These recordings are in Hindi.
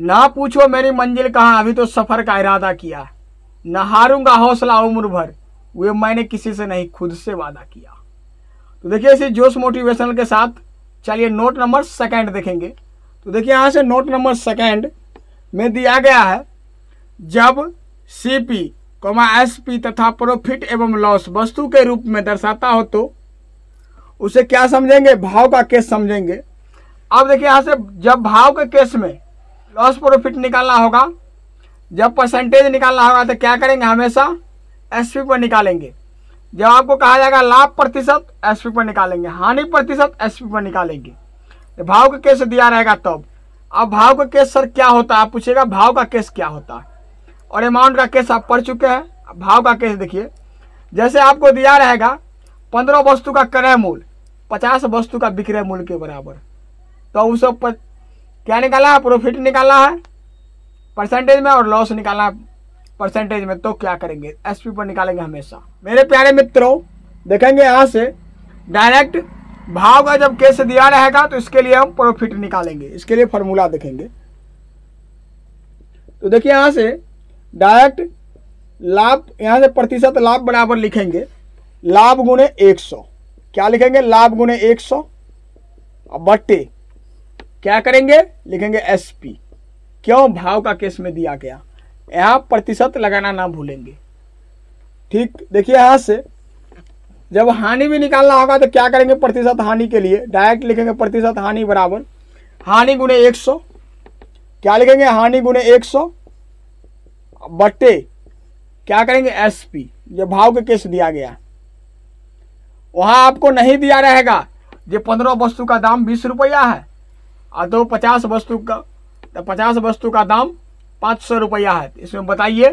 ना पूछो मेरी मंजिल कहाँ, अभी तो सफ़र का इरादा किया। न हारूँगा हौसला उम्र भर, वे मैंने किसी से नहीं, खुद से वादा किया। तो देखिए इसी जोश मोटिवेशनल के साथ, चलिए नोट नंबर सेकंड देखेंगे। तो देखिए यहाँ से नोट नंबर सेकंड में दिया गया है, जब सी पी कोमा एसपी तथा प्रॉफिट एवं लॉस वस्तु के रूप में दर्शाता हो तो उसे क्या समझेंगे? भाव का केस समझेंगे। अब देखिए यहाँ से जब भाव के केस में लॉस प्रॉफिट निकालना होगा। जब परसेंटेज निकालना होगा तो क्या करेंगे हमेशा? एसपी पर निकालेंगे। जब आपको कहा जाएगा लाभ प्रतिशत एसपी पर निकालेंगे। हानि प्रतिशत एसपी पर निकालेंगे। तो भाव का केस दिया रहेगा तब। अब भाव का केस सर क्या होता है? आप पूछेगा भाव का केस क्या होता है? और अमाउंट का केस आप पढ़ चुके हैं। भाव का केस देखिए। जैसे आपको दिया रहेगा, पंद्रह वस्तु का क्रय मूल्य, पचास वस्तु का विक्रय मूल्य के बराबर। तो उस क्या निकाला? है प्रॉफिट निकालना है। परसेंटेज में और लॉस निकालना है। परसेंटेज में तो क्या करेंगे? एसपी पर निकालेंगे हमेशा। मेरे प्यारे मित्रों, देखेंगे यहाँ से। डायरेक्ट भाव का जब केस दिया रहेगा तो इसके लिए हम प्रॉफिट निकालेंगे। इसके लिए फॉर्मूला देखेंगे। तो देखिए यहाँ से डायरेक्ट लाभ, यहाँ से प्रतिशत लाभ बराबर लिखेंगे। लाभ गुणे एक सौ। क्या लिखेंगे? लाभ गुणे एक सौ। बट्टे। क्या करेंगे? लिखेंगे एस पी क्यों भाव का केस में दिया गया? यहाँ प्रतिशत लगाना ना भूलेंगे। ठीक, देखिए यहाँ से। जब हानि भी निकालना होगा तो क्या करेंगे प्रतिशत हानि के लिए? डायरेक्ट लिखेंगे प्रतिशत हानि बराबर। हानि गुणे एक सौ। क्या लिखेंगे? हानि गुणे एक सौ बट्टे क्या करेंगे? एस पी जो भाव के केस दिया गया। वहाँ आपको नहीं दिया रहेगा। जो पंद्रह वस्तु का दाम बीस रुपया है। तो पचास वस्तु का तो पचास वस्तु का दाम पाँच सौ रुपया है। इसमें बताइए,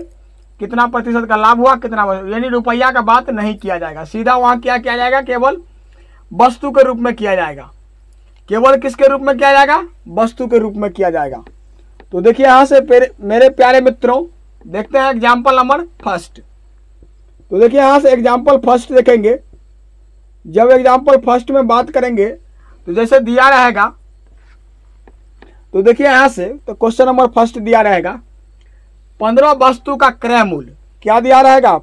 कितना प्रतिशत का लाभ हुआ, कितना यानी रुपया का बात नहीं किया जाएगा। सीधा वहाँ क्या किया जाएगा? केवल वस्तु के रूप में किया जाएगा। केवल किसके रूप में किया जाएगा? वस्तु के रूप में किया जाएगा। तो देखिए, यहाँ से मेरे प्यारे मित्रों, देखते हैं एग्ज़ाम्पल नंबर फ़र्स्ट तो देखिए, यहाँ से एग्ज़ाम्पल फ़र्स्ट देखेंगे। जब एग्ज़ाम्पल फ़र्स्ट में बात करेंगे तो जैसे दिया रहेगा तो देखिए यहाँ से तो क्वेश्चन नंबर फ़र्स्ट दिया रहेगा। पंद्रह वस्तु का क्रय मूल्य, क्या दिया रहेगा?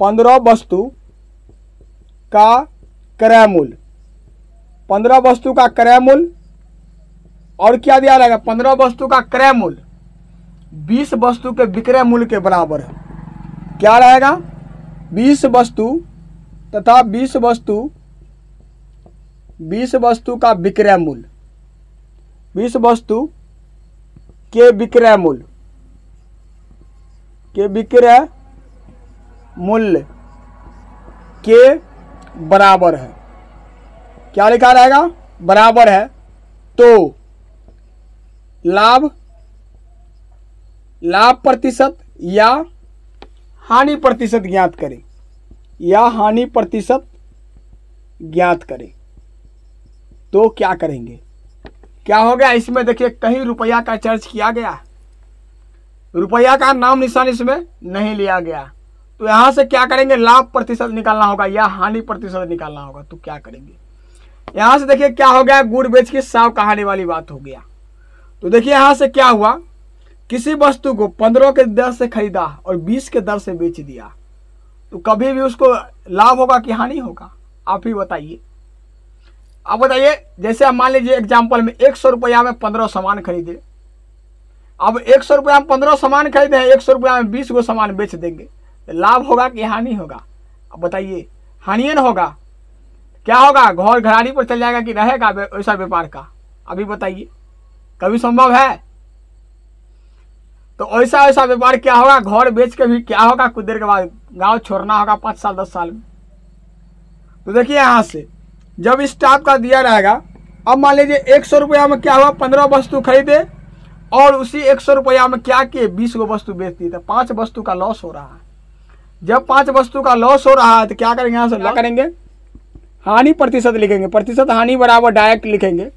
पंद्रह वस्तु का क्रय मूल्य। पंद्रह वस्तु का क्रय मूल्य, और क्या दिया रहेगा? पंद्रह वस्तु का क्रय मूल्य, बीस वस्तु के विक्रय मूल्य के बराबर है। क्या रहेगा? बीस वस्तु तथा बीस वस्तु बीस वस्तु का विक्रय मूल्य। बीस वस्तु के विक्रय मूल्य। के विक्रय मूल्य के बराबर है। क्या लिखा रहेगा? बराबर है। तो लाभ लाभ प्रतिशत या हानि प्रतिशत ज्ञात करें। या हानि प्रतिशत ज्ञात करें। तो क्या करेंगे? क्या हो गया? इसमें देखिए, कहीं रुपया का चर्च किया गया। रुपया का नाम निशान इसमें नहीं लिया गया। तो यहाँ से क्या करेंगे? लाभ प्रतिशत निकालना होगा या हानि प्रतिशत निकालना होगा? तो क्या करेंगे? यहाँ से देखिए, क्या हो गया? गुड़ बेच के साव कहानी वाली बात हो गया। तो देखिए, यहाँ से क्या हुआ? किसी वस्तु को पंद्रह के दर से खरीदा और बीस के दर से बेच दिया। तो कभी भी उसको लाभ होगा कि हानि होगा? आप ही बताइए। आप बताइए, जैसे आप मान लीजिए एग्ज़ाम्पल में एक सौ रुपया में पंद्रह सामान खरीदे। अब एक सौ रुपया में पंद्रह सामान खरीदे हैं, एक सौ रुपया में बीस गो सामान बेच देंगे। तो लाभ होगा कि हानि होगा? अब बताइए हानि न होगा? क्या होगा? घर घरानी पर चल जाएगा कि रहेगा ऐसा व्यापार का? अभी बताइए। कभी संभव है? तो ऐसा ऐसा व्यापार क्या होगा? घर बेच के भी क्या होगा? कुछ देर के बाद गाँव छोड़ना होगा, पाँच साल, दस साल में। तो देखिए यहाँ से जब इस टाइप का दिया रहेगा अब मान लीजिए एक सौ रुपया में क्या हुआ? पंद्रह वस्तु खरीदे और उसी एक सौ रुपया में क्या किए? बीस गो वस्तु बेच दिए। तो पाँच वस्तु का लॉस हो रहा है। जब पाँच वस्तु का लॉस हो रहा है तो क्या करेंगे यहाँ से क्या करेंगे? हानि प्रतिशत लिखेंगे। प्रतिशत हानि बराबर डायरेक्ट लिखेंगे।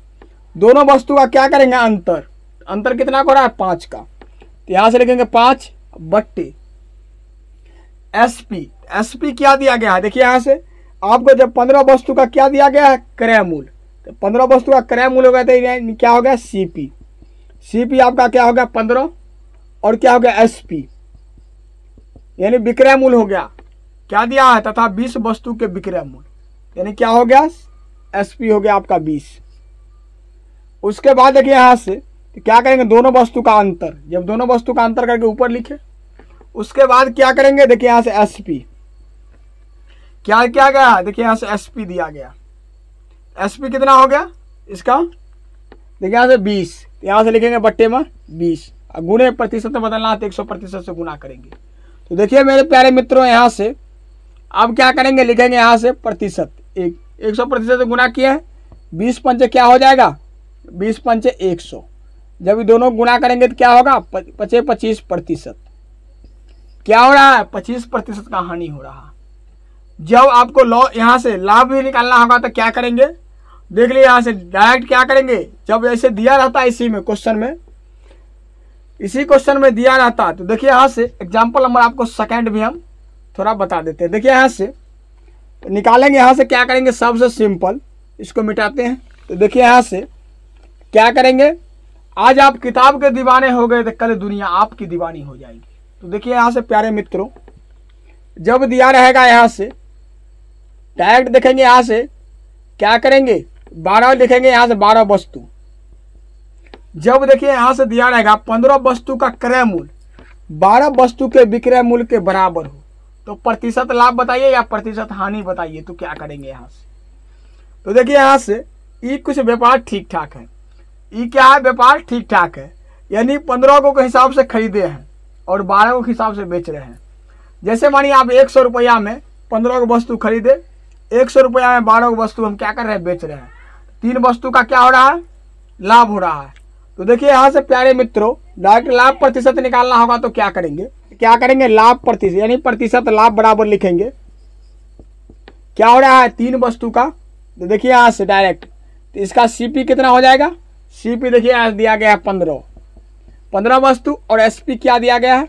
दोनों वस्तु का क्या करेंगे? अंतर। अंतर कितना हो रहा है? पाँच का। तो यहाँ से लिखेंगे पाँच बट्टे। एसपी एसपी क्या दिया गया है? देखिए यहाँ से। आपको जब पंद्रह वस्तु का क्या दिया गया है? क्रय मूल्य तो पंद्रह वस्तु का क्रय मूल्य हो गया तो क्या हो गया? सीपी सी पी आपका क्या हो गया? पंद्रह। और क्या हो गया? एस पी यानी विक्रय मूल्य हो गया। क्या दिया है? तथा बीस वस्तु के विक्रय मूल्य यानी क्या हो गया? एस पी हो गया आपका बीस। उसके बाद देखिए यहाँ से तो क्या करेंगे? दोनों वस्तु का अंतर। जब दोनों वस्तु का अंतर करके ऊपर लिखे, उसके बाद क्या करेंगे? देखिए यहाँ से एस पी क्या क्या गया? देखिए, यहाँ से एस पी दिया गया। एस पी कितना हो गया इसका? देखिए, यहाँ से बीस। यहाँ से लिखेंगे बट्टे में बीस। गुणे प्रतिशत में बदलना है तो एक सौ प्रतिशत से गुना करेंगे। तो देखिए, मेरे प्यारे मित्रों, यहाँ से अब क्या करेंगे? लिखेंगे यहाँ से प्रतिशत। एक एक सौ प्रतिशत से गुना किया है। बीस पंचे क्या हो जाएगा? बीस पंचे एक सौ। जब ये दोनों गुना करेंगे तो क्या होगा? पचे पच्चीस प्रतिशत। क्या हो रहा है? पच्चीस प्रतिशत का हानि हो रहा है। जब आपको लॉ यहाँ से लाभ भी निकालना होगा तो क्या करेंगे? देख लिया यहाँ से डायरेक्ट क्या करेंगे? जब ऐसे दिया रहता है इसी में क्वेश्चन में, इसी क्वेश्चन में दिया रहता है तो देखिए यहाँ से एग्ज़ाम्पल नंबर आपको सेकेंड भी हम थोड़ा बता देते हैं। देखिए यहाँ से निकालेंगे यहाँ से क्या करेंगे? सबसे सिंपल इसको मिटाते हैं। तो देखिए यहाँ से क्या करेंगे? आज आप किताब के दीवाने हो गए तो कल दुनिया आपकी दीवानी हो जाएगी। तो देखिए यहाँ से प्यारे मित्रों, जब दिया रहेगा यहाँ से डायरेक्ट देखेंगे यहाँ से, क्या करेंगे? बारह लिखेंगे यहाँ से बारह वस्तु। जब देखिए यहाँ से दिया रहेगा, पंद्रह वस्तु का क्रय मूल्य। बारह वस्तु के विक्रय मूल्य के बराबर हो। तो प्रतिशत लाभ बताइए या प्रतिशत हानि बताइए? तो क्या करेंगे यहाँ से? तो देखिए यहाँ से ये कुछ व्यापार ठीक ठाक है। ये क्या है? व्यापार ठीक ठाक है। यानी पंद्रह को के हिसाब से खरीदे हैं और बारह को हिसाब से बेच रहे हैं। जैसे मानिए आप एक सौ रुपया में पंद्रह को वस्तु खरीदे एक सौ रुपया में बारह वस्तु हम क्या कर रहे हैं, बेच रहे हैं। तीन वस्तु का क्या हो रहा है? लाभ हो रहा है। तो देखिए, यहाँ से प्यारे मित्रों डायरेक्ट लाभ प्रतिशत निकालना होगा तो क्या करेंगे? क्या करेंगे? लाभ प्रतिशत, यानी प्रतिशत लाभ बराबर लिखेंगे। क्या हो रहा है? तीन वस्तु का। तो देखिए यहाँ से डायरेक्ट तो इसका सीपी कितना हो जाएगा? सीपी देखिए, यहाँ दिया गया है पंद्रह। पंद्रह वस्तु और एसपी क्या दिया गया है?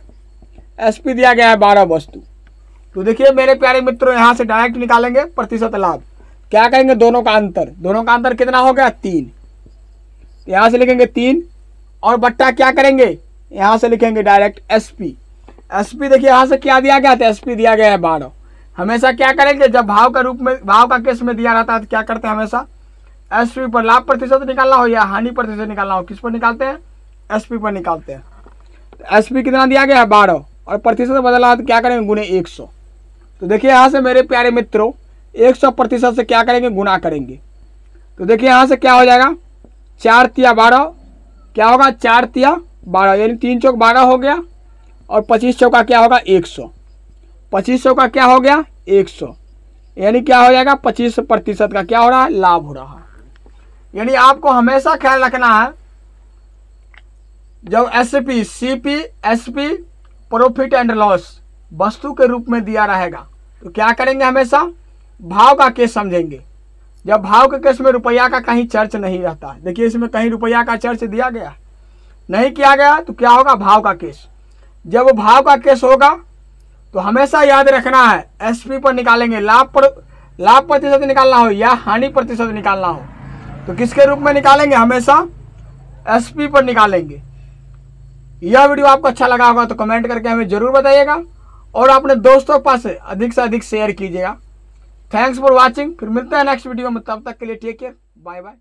एसपी दिया गया है बारह वस्तु। तो देखिए, मेरे प्यारे मित्रों, यहाँ से डायरेक्ट निकालेंगे प्रतिशत लाभ। क्या करेंगे दोनों का अंतर। दोनों का अंतर कितना हो गया? तीन। यहाँ से लिखेंगे तीन। और बट्टा क्या करेंगे? यहाँ से लिखेंगे डायरेक्ट एसपी एसपी देखिए, यहाँ से क्या दिया गया? था एसपी दिया गया है बारह। हमेशा क्या करेंगे? जब भाव का रूप में, भाव का केस में दिया रहता है तो क्या करते हैं हमेशा? एसपी पर लाभ प्रतिशत निकालना हो या हानि प्रतिशत निकालना हो, किस पर निकालते हैं? एसपी पर निकालते हैं। तो एसपी कितना दिया गया है? बारह। और प्रतिशत बदला तो क्या करेंगे? गुने एक सौ। तो देखिए यहाँ से मेरे प्यारे मित्रों, एक सौ प्रतिशत से क्या करेंगे? गुना करेंगे। तो देखिए यहाँ से क्या हो जाएगा? चार तिया बारह। क्या होगा? चार तिया बारह, यानी तीन चौक बारह हो गया और पच्चीस सौ का क्या होगा? एक सौ। पच्चीस सौ का क्या हो गया? एक सौ। यानी क्या हो जाएगा? पच्चीस प्रतिशत का क्या हो रहा है? लाभ हो रहा है। यानी आपको हमेशा ख्याल रखना है, जब S P C P S P profit and loss वस्तु के रूप में दिया रहेगा। तो क्या करेंगे हमेशा? भाव का केस समझेंगे। जब भाव के केस में रुपया का कहीं चर्च नहीं रहता देखिए इसमें कहीं रुपया का चर्च दिया गया, नहीं किया गया तो क्या होगा? भाव का केस। जब भाव का केस होगा तो हमेशा याद रखना है एसपी पर निकालेंगे। लाभ पर, लाभ प्रतिशत निकालना हो या हानि प्रतिशत निकालना हो तो किसके रूप में निकालेंगे? हमेशा एसपी पर निकालेंगे। यह वीडियो आपको अच्छा लगा होगा तो कमेंट करके हमें ज़रूर बताइएगा। और अपने दोस्तों के पास अधिक से अधिक शेयर कीजिएगा। थैंक्स फॉर वॉचिंग फिर मिलते हैं नेक्स्ट वीडियो में। तब तक के लिए टेक केयर बाय बाय